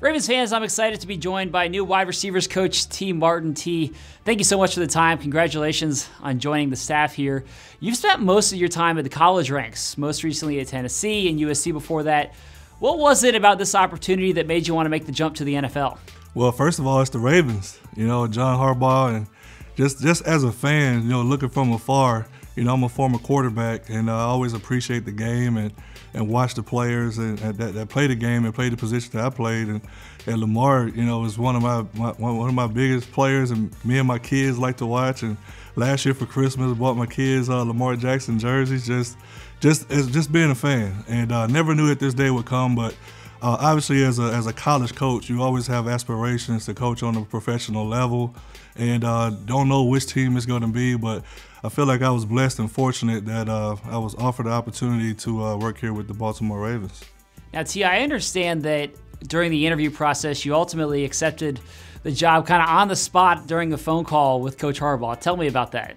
Ravens fans, I'm excited to be joined by new wide receivers coach Tee Martin. Tee, thank you so much for the time. Congratulations on joining the staff here. You've spent most of your time at the college ranks, most recently at Tennessee and USC before that. What was it about this opportunity that made you want to make the jump to the NFL? Well, first of all, it's the Ravens. You know, John Harbaugh, and just just as a fan, you know, looking from afar, you know, I'm a former quarterback, and I always appreciate the game and and watch the players and, and that, that play the game and play the position that I played. And, and Lamar, you know, is one of my, my, one of my biggest players, and me and my kids like to watch. And last year for Christmas, bought my kids uh, Lamar Jackson jerseys. Just, just, just being a fan, and uh, never knew that this day would come, but. Uh, obviously, as a, as a college coach, you always have aspirations to coach on a professional level, and uh, don't know which team it's going to be. But I feel like I was blessed and fortunate that uh, I was offered the opportunity to uh, work here with the Baltimore Ravens. Now, Tee, I understand that during the interview process, you ultimately accepted the job kind of on the spot during a phone call with Coach Harbaugh. Tell me about that.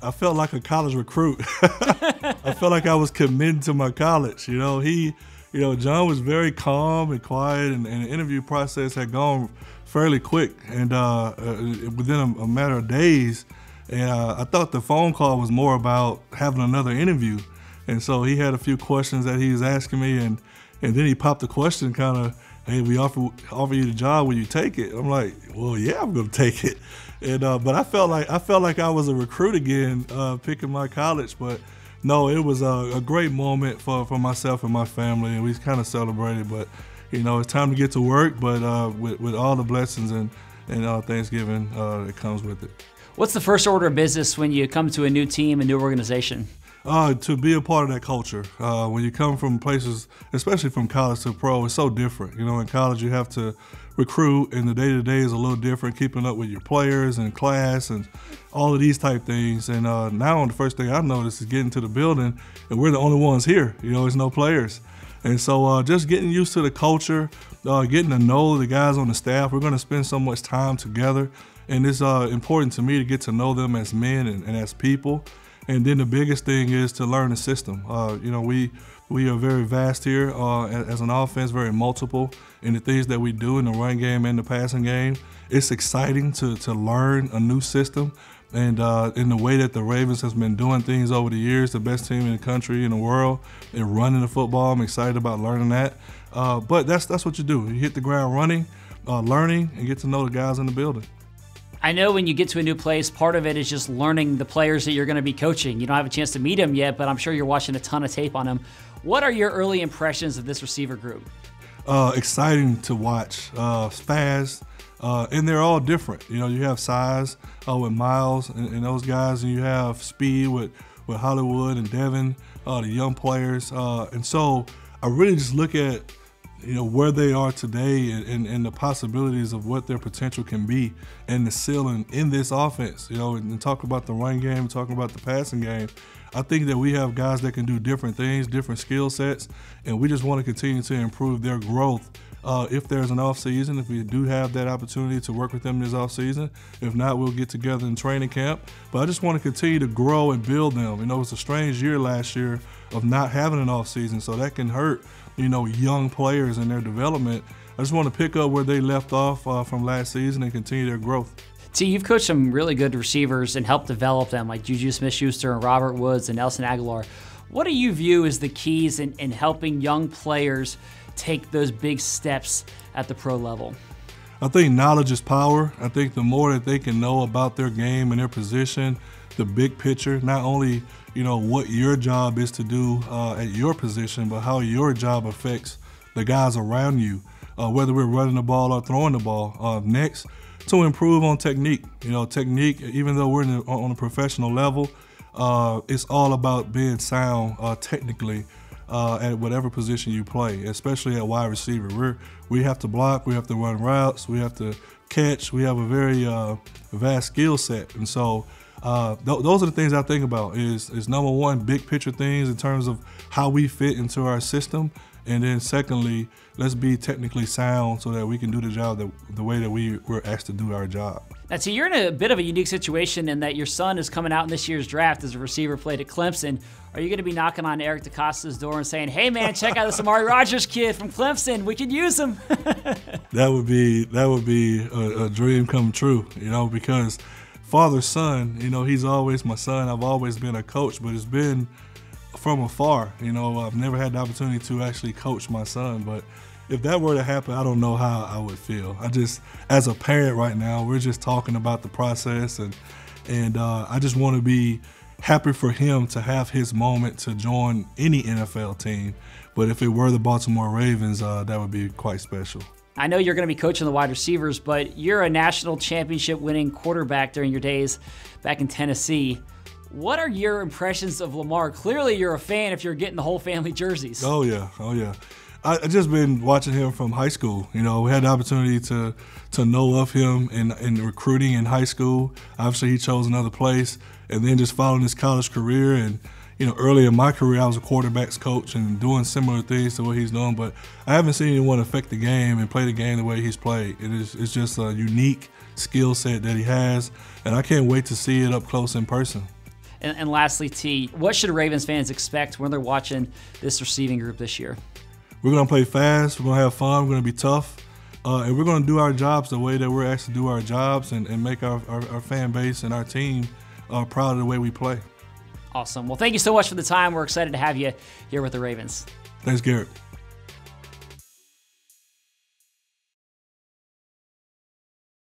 I felt like a college recruit. I felt like I was committed to my college. You know, he, you know, John was very calm and quiet, and, and the interview process had gone fairly quick. And uh, uh within a, a matter of days, and uh, I thought the phone call was more about having another interview. And so he had a few questions that he was asking me, and and then he popped the question, kind of, "Hey, we offer offer you the job. Will you take it?" I'm like, "Well, yeah, I'm gonna take it." And uh, but I felt like I felt like I was a recruit again, uh, picking my college. But no, it was a, a, great moment for, for myself and my family, and we kind of celebrated. But you know, it's time to get to work. But uh, with with all the blessings and and uh, Thanksgiving uh, that comes with it. What's the first order of business when you come to a new team, a new organization? Uh, to be a part of that culture. Uh, when you come from places, especially from college to pro, it's so different. You know, in college you have to recruit, and the day to day is a little different. Keeping up with your players and class and all of these type things. And uh, now, the first thing I noticed is getting to the building, and we're the only ones here. You know, there's no players. And so, uh, just getting used to the culture, uh, getting to know the guys on the staff. We're going to spend so much time together and it's uh, important to me to get to know them as men and, and, as people. And then the biggest thing is to learn the system. Uh, you know, we we are very vast here uh, as an offense, very multiple in the things that we do in the run game and the passing game. It's exciting to to learn a new system. And uh, in the way that the Ravens has been doing things over the years, the best team in the country, in the world, and running the football, I'm excited about learning that. Uh, but that's that's what you do. You hit the ground running, uh, learning, and get to know the guys in the building. I know when you get to a new place, part of it is just learning the players that you're going to be coaching. You don't have a chance to meet them yet, but I'm sure you're watching a ton of tape on them. What are your early impressions of this receiver group? Uh, exciting to watch. Uh, fast, uh, and they're all different. You know, you have size uh, with Miles and, and, those guys, and you have speed with, with Hollywood and Devin, uh, the young players. Uh, and so I really just look at you know where they are today and, and, and, the possibilities of what their potential can be and the ceiling in this offense you know and, and talk about the run game talking about the passing game i think that we have guys that can do different things different skill sets and we just want to continue to improve their growth uh, if there's an off season, if we do have that opportunity to work with them this off season, if not, we'll get together in training camp. But I just want to continue to grow and build them. You know, it was a strange year last year of not having an off season, so that can hurt you know, young players in their development. I just want to pick up where they left off uh, from last season and continue their growth. See, you've coached some really good receivers and helped develop them, like Juju Smith Schuster and Robert Woods and Nelson Agholor. What do you view as the keys in, in helping young players take those big steps at the pro level? I think knowledge is power. I think the more that they can know about their game and their position, the big picture, not only you know what your job is to do uh, at your position, but how your job affects the guys around you, uh, whether we're running the ball or throwing the ball. Uh, next, to improve on technique. You know, technique. Even though we're the, on a professional level, uh, it's all about being sound uh, technically. Uh, at whatever position you play, especially at wide receiver, we we have to block, we have to run routes, we have to catch. We have a very vast skill set, and so uh, th- those are the things I think about. Is is number one, big picture things in terms of how we fit into our system, and then secondly, let's be technically sound so that we can do the job the way that we were asked to do our job. Now, so you're in a bit of a unique situation in that your son is coming out in this year's draft as a receiver, played at Clemson. Are you going to be knocking on Eric DeCosta's door and saying, "Hey, man, check out this Amari Rodgers kid from Clemson. We could use him." that would be that would be a, a dream come true, you know, because father son, you know, he's always my son. I've always been a coach, but it's been from afar. You know, I've never had the opportunity to actually coach my son, but if that were to happen, I don't know how I would feel. I just, as a parent right now, we're just talking about the process, and and uh, I just want to be happy for him to have his moment to join any NFL team. But if it were the Baltimore Ravens, uh, that would be quite special. I know you're going to be coaching the wide receivers, but you're a national championship winning quarterback during your days back in Tennessee. What are your impressions of Lamar? Clearly, you're a fan if you're getting the whole family jerseys. Oh, yeah. Oh, yeah. I, I just been watching him from high school. You know, we had the opportunity to to know of him in, in recruiting in high school. Obviously, he chose another place, and then just following his college career. And you know, early in my career, I was a quarterbacks coach and doing similar things to what he's doing. But I haven't seen anyone affect the game and play the game the way he's played. It is it's just a unique skill set that he has, and I can't wait to see it up close in person. And, and lastly, Tee, what should Ravens fans expect when they're watching this receiving group this year? We're gonna play fast. We're gonna have fun. We're gonna be tough, uh, and we're gonna do our jobs the way that we're actually do our jobs, and, and make our, our, our, fan base and our team uh, proud of the way we play. Awesome. Well, thank you so much for the time. We're excited to have you here with the Ravens. Thanks, Garrett.